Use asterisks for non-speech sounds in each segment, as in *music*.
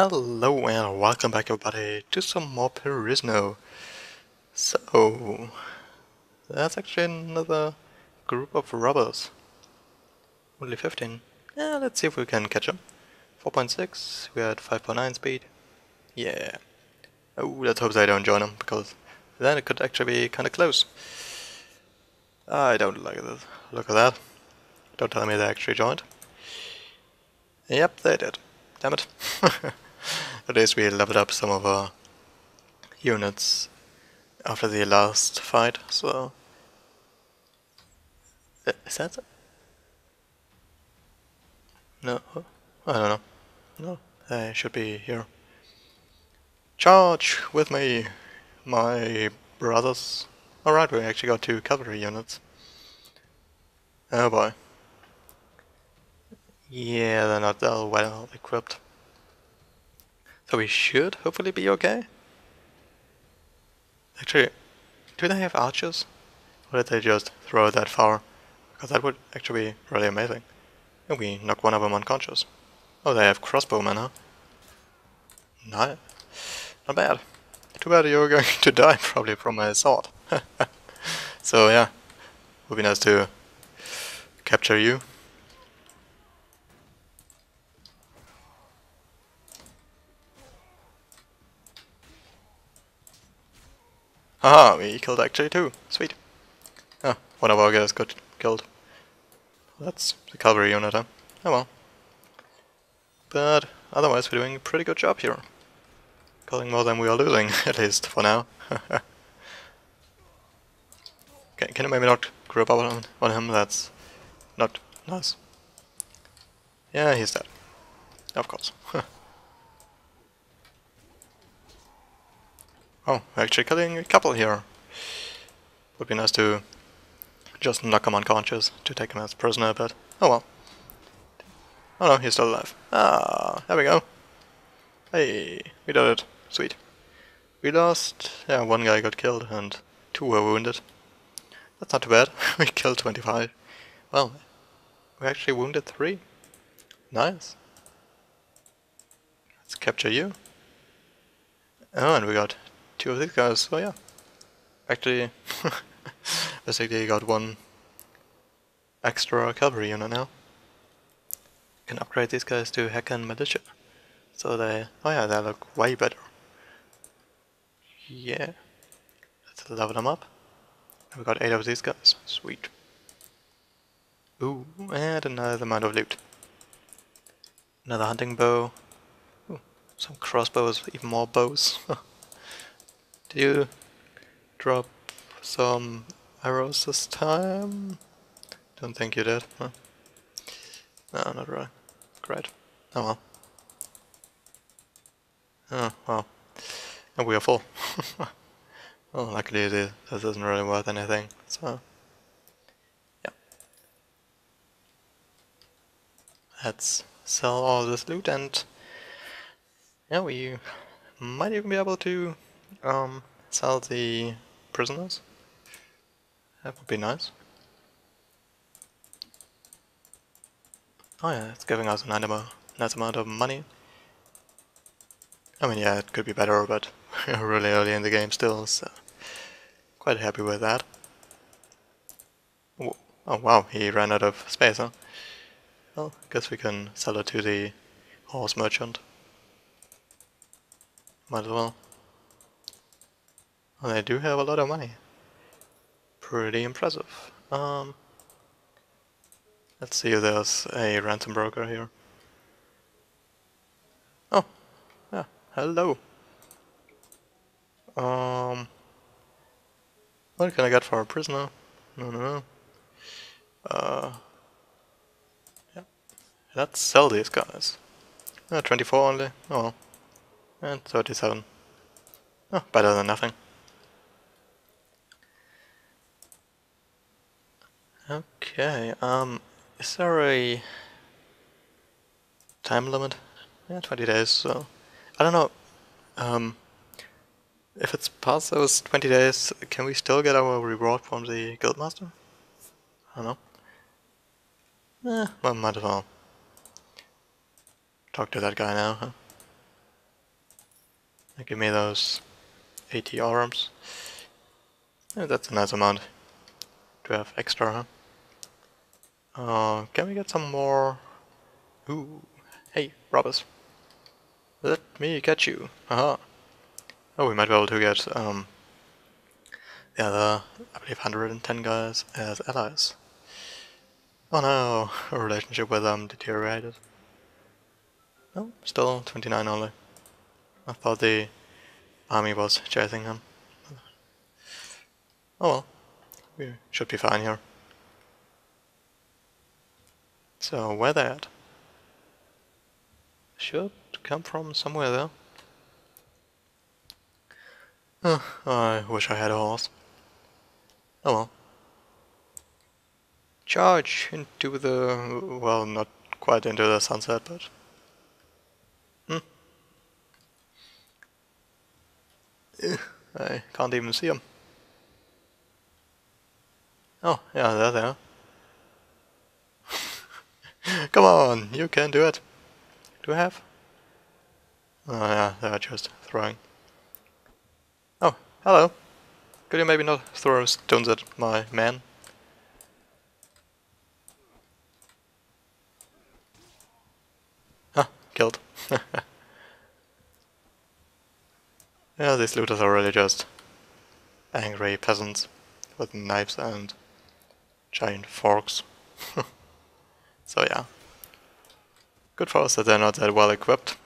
Hello and welcome back everybody to some more Perisno. So, that's actually another group of robbers. Only 15. Yeah, let's see if we can catch them. 4.6, we're at 5.9 speed. Yeah. Oh, let's hope they don't join them, because then it could actually be kinda close. I don't like this. Look at that. Don't tell me they actually joined. Yep, they did. Damn it. *laughs* Least we leveled up some of our units after the last fight, so... Uh, is that... No, I don't know. No, they should be here. Charge with me, my brothers. Alright, we actually got two cavalry units. Oh boy. Yeah, they're not that well equipped. So we should hopefully be okay. Actually, do they have archers? Or did they just throw that far? Because that would actually be really amazing. And we knock one of them unconscious. Oh, they have crossbowmen, huh? No, not bad. Too bad you're *laughs* going to die probably from a sword. *laughs* so yeah, would be nice to capture you. Haha, we killed actually two. Sweet. Oh, one of our guys got killed. That's the cavalry unit, huh? Oh well. But otherwise we're doing a pretty good job here. Killing more than we are losing, *laughs* at least for now. *laughs* okay, can you maybe not group up on, on him? That's not nice. Yeah, he's dead. Of course. *laughs* Oh, we're actually killing a couple here. Would be nice to just knock him unconscious to take him as prisoner, but oh well. Oh no, he's still alive. Ah, there we go. Hey, we did it. Sweet. We lost, yeah, one guy got killed and two were wounded. That's not too bad. *laughs* we killed 25. Well, we actually wounded three. Nice. Let's capture you. Oh, and we got two of these guys, so yeah. Actually, *laughs* basically got one extra cavalry unit now. Can upgrade these guys to Hacan Militia. So they, oh yeah, they look way better. Yeah. Let's level them up. We got eight of these guys. Sweet. Ooh, and another amount of loot. Another hunting bow. Ooh, some crossbows, even more bows. *laughs* Did you drop some arrows this time? Don't think you did, huh? No, not really. Great. Oh well. Oh, well. And we are full. *laughs* well, luckily this isn't really worth anything, so... Yeah. Let's sell all this loot and... Yeah, we might even be able to um, sell the prisoners. That would be nice. Oh yeah, it's giving us an animal, nice amount of money. I mean, yeah, it could be better, but *laughs* we're really early in the game still, so quite happy with that. Oh wow, he ran out of space, huh? Well, guess we can sell it to the horse merchant. Might as well. Well, they do have a lot of money. Pretty impressive. Um, let's see if there's a ransom broker here. Oh, yeah, hello. Um, what can I get for a prisoner? No, no, no. Uh, yeah, let's sell these guys. Uh, 24 only, oh. And 37. Oh, better than nothing. Okay, um, is there a time limit? Yeah, 20 days, so... I don't know, um, if it's past those 20 days, can we still get our reward from the Guildmaster? I don't know. Eh, well, might as well talk to that guy now, huh? Give me those 80 arms. Yeah, that's a nice amount to have extra, huh? Uh, can we get some more? Ooh, hey, robbers. Let me catch you. Aha. Oh, we might be able to get um, the other, I believe, 110 guys as allies. Oh no, our relationship with them deteriorated. No, still 29 only. I thought the army was chasing him. Oh well, we should be fine here. So, where they at? Should come from somewhere there. I wish I had a horse. Oh well. Charge into the... well, not quite into the sunset, but... Hmm. I can't even see them. Oh, yeah, there they are. Come on, you can do it. Do I have? Oh yeah, they're just throwing. Oh, hello. Could you maybe not throw stones at my man? Ah, killed. *laughs* yeah, these looters are really just angry peasants with knives and giant forks. *laughs* so yeah. Good for us that they're not that well equipped.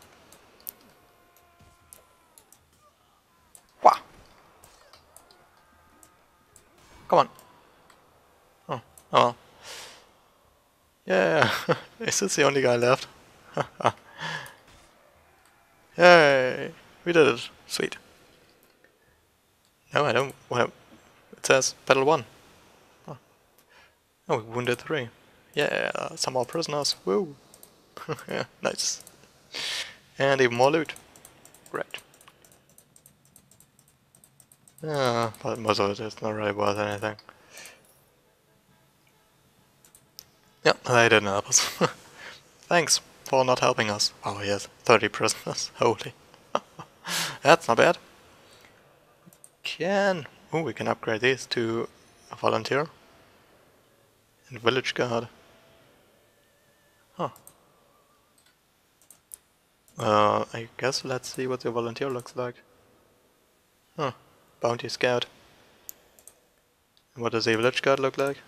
Wow. Come on. Oh, oh. Yeah, *laughs* is this the only guy left? *laughs* Yay! We did it. Sweet. No, I don't. Well, it says battle one. Oh, oh we wounded three. Yeah, some more prisoners. Woo! *laughs* yeah, nice. And even more loot. Great. Yeah, but most of it is not really worth anything. Yep, they didn't help us. *laughs* Thanks for not helping us. Oh yes, 30 prisoners. *laughs* Holy. That's not bad. Can... Oh, we can upgrade these to a volunteer. And village guard. Huh. Uh, I guess let's see what the volunteer looks like. Huh. Bounty scout. What does the village guard look like?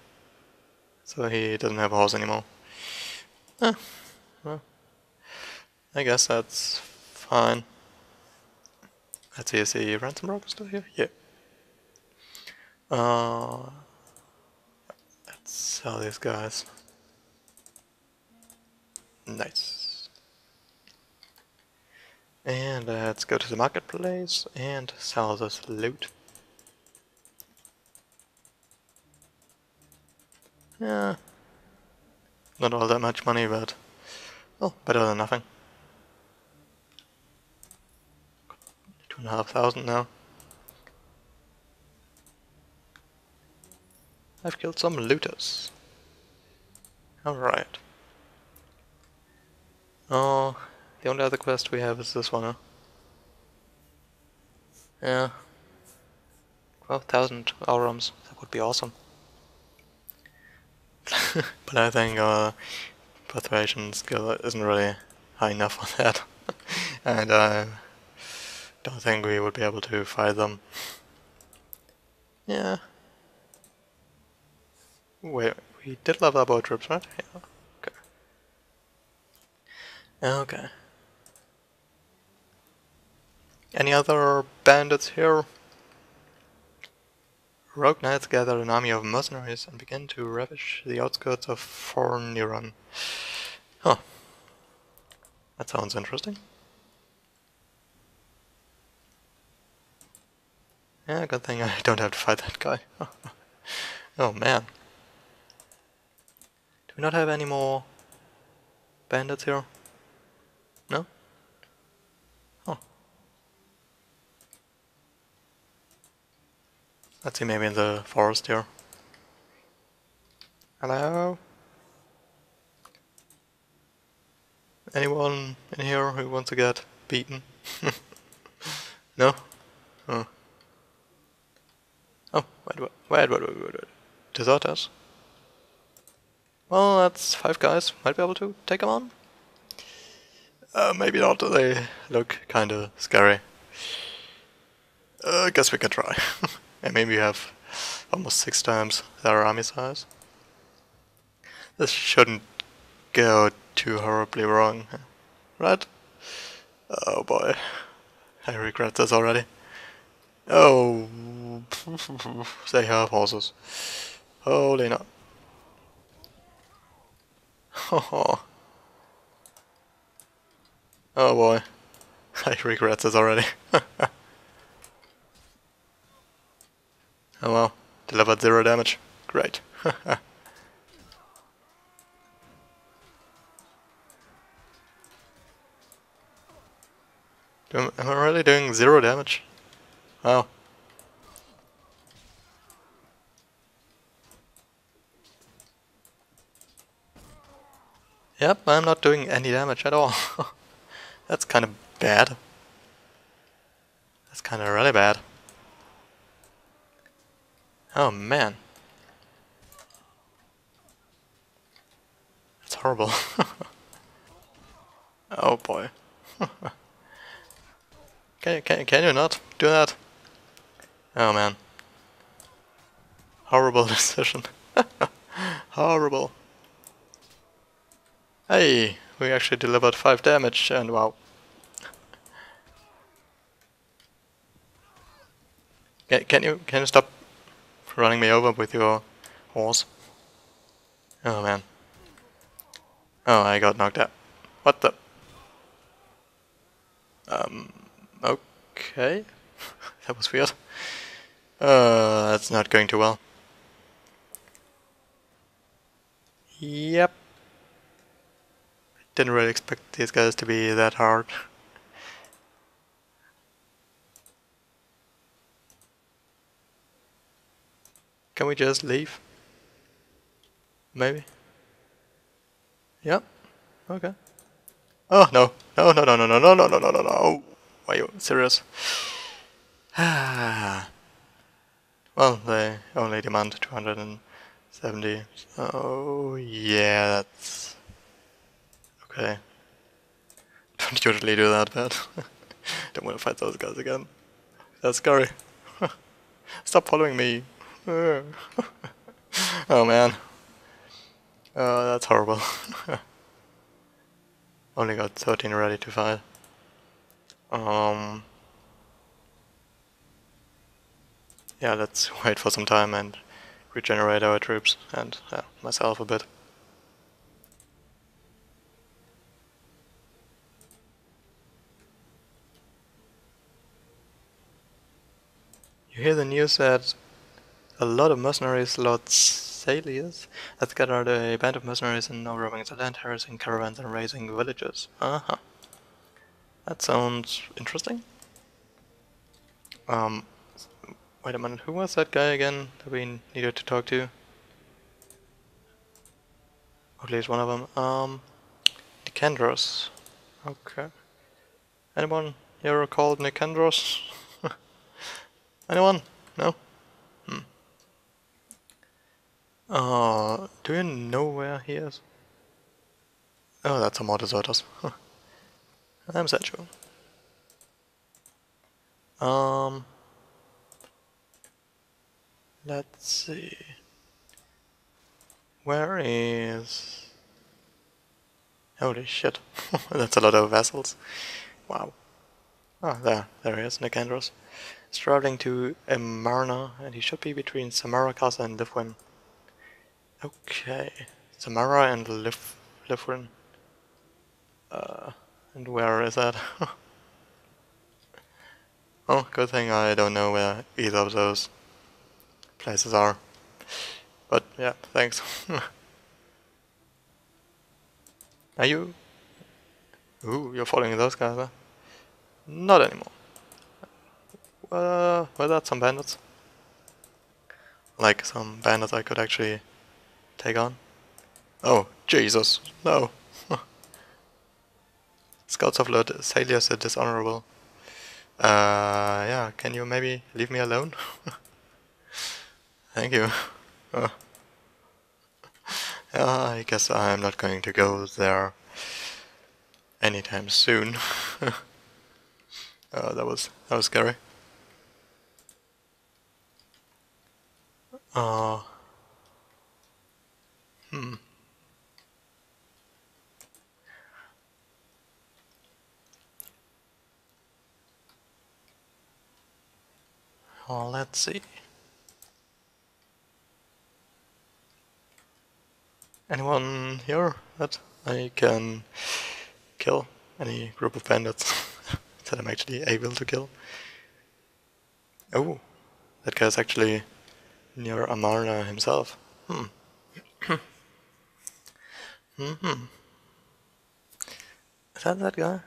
So he doesn't have a horse anymore. Huh. Well, I guess that's fine. Let's see, is the ransom broker still here? Yeah. Uh, let's sell these guys. Nice. And uh, let's go to the marketplace and sell this loot. Yeah. Not all that much money, but well, better than nothing. Two and a half thousand now. I've killed some looters. Alright. Oh, the only other quest we have is this one, huh? Yeah. 12,000 aurums, that would be awesome. *laughs* but I think our uh, persuasion skill isn't really high enough for that. *laughs* and I don't think we would be able to fight them. Yeah. Wait, we did level up our troops, right? Yeah. Okay. Any other bandits here? Rogue knights gathered an army of mercenaries and began to ravage the outskirts of Forniran. Huh. That sounds interesting. Yeah, good thing I don't have to fight that guy. *laughs* oh man. Do we not have any more bandits here? Let's see, maybe in the forest here. Hello? Anyone in here who wants to get beaten? *laughs* No? Oh. Oh, wait, wait, wait, wait, wait. Deserters? Well, that's five guys. Might be able to take them on? Uh, maybe not. They look kinda scary. Uh, guess we can try. *laughs* and maybe we have almost six times their army size. This shouldn't go too horribly wrong, right? Oh boy, I regret this already. Oh, *laughs* they have horses. Holy no. Oh, *laughs* oh boy, *laughs* I regret this already. Oh well, delivered zero damage. Great. *laughs* Am I really doing zero damage? Wow. Yep, I'm not doing any damage at all. *laughs* That's kind of bad. That's kind of really bad. Oh man. That's horrible. *laughs* oh boy. *laughs* Can, can, can you not do that? Oh man. Horrible *laughs* decision. Horrible. Hey, we actually delivered 5 damage and wow. Can, can you can you stop running me over with your horse? Oh man. Oh, I got knocked out. What the? Um... Okay. *laughs* that was weird. Uh, that's not going too well. Yep. Didn't really expect these guys to be that hard. Can we just leave? Maybe? Yep. Okay. Oh, no. No, no, no, no, no, no, no, no, no, no, no. Are you serious? *sighs* well, they only demand 270. Oh, yeah, that's... Okay. *laughs* Don't usually do that, but... *laughs* Don't want to fight those guys again. That's scary. *laughs* Stop following me. *laughs* oh man. Oh, that's horrible. *laughs* Only got 13 ready to fight. Um, yeah, let's *laughs* wait for some time and regenerate our troops and yeah, myself a bit. You hear the news that a lot of mercenaries, Lord Salius, has gathered a band of mercenaries and now roaming the land, harassing caravans and razing villages. Uh-huh. That sounds interesting. Um, wait a minute, who was that guy again that we needed to talk to? at least one of them. Um, Nicandros. Okay. Anyone here called Nicandros? *laughs* Anyone? No? Hmm. Uh, do you know where he is? Oh, that's some more deserters. I'm Sancho. Um, let's see. Where is... Holy shit, *laughs* that's a lot of vessels. Wow. Ah, there, there he is, Nicandros. He's traveling to Amarna, and he should be between Samara and Livwin. Okay, Samara and Liv Livwin. Uh... And where is that? *laughs* oh, good thing I don't know where either of those places are. But yeah, thanks. *laughs* are you... Ooh, you're following those guys, huh? Not anymore. Uh, were that some bandits? Like some bandits I could actually take on? Oh, Jesus, no. *laughs* Scouts of Lord Salius are dishonorable. Uh, yeah, can you maybe leave me alone? *laughs* Thank you. *laughs* Uh, I guess I'm not going to go there anytime soon. oh, that was that was scary. Uh, hmm. Well, let's see. Anyone here that I can kill? Any group of bandits *laughs* that I'm actually able to kill? Oh, that guy's actually near Amarna himself. Hmm. *clears throat* mm hmm. Is that that guy?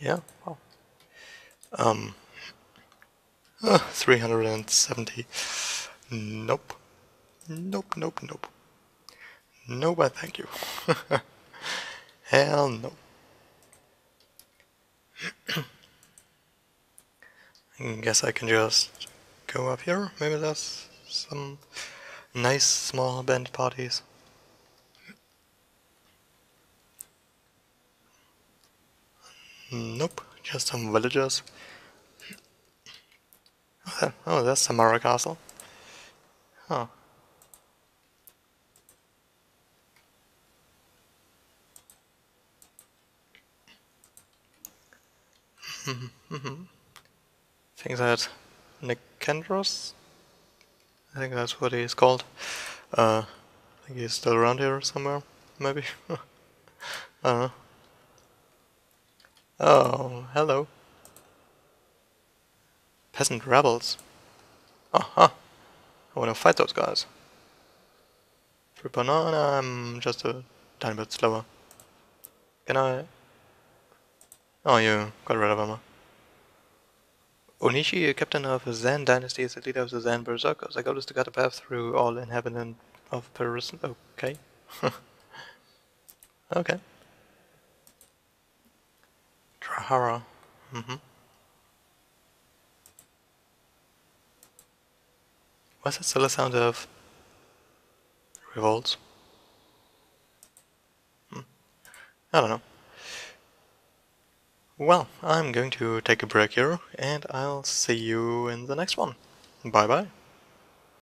Yeah. Wow. Um. Uh, 370. Nope. Nope, nope, nope. No, but thank you. *laughs* Hell no. *clears throat* I guess I can just go up here. Maybe there's some nice small band parties. Nope, just some villagers. Oh, that's Samara Castle. Huh. *laughs* Think that Nicandros I think that's what he's called. Uh, I think he's still around here somewhere, maybe. I don't know. Oh, hello. Peasant rebels. Uh huh. I wanna fight those guys. For banana, I'm just a tiny bit slower. Can I... Oh, you got rid of him. Onishi, a captain of the Zen dynasty, is the leader of the Zen Berserkers. I goal to cut a path through all inhabitants of Paris. Okay. *laughs* okay. Trahara. Mm-hmm. Was it still a sound of revolts? Hmm. I don't know. Well, I'm going to take a break here, and I'll see you in the next one. Bye bye.